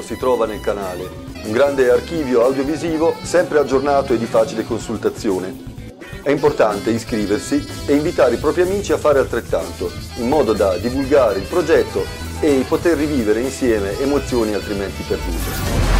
Si trova nel canale, un grande archivio audiovisivo sempre aggiornato e di facile consultazione. È importante iscriversi e invitare i propri amici a fare altrettanto, in modo da divulgare il progetto e poter rivivere insieme emozioni altrimenti perdute.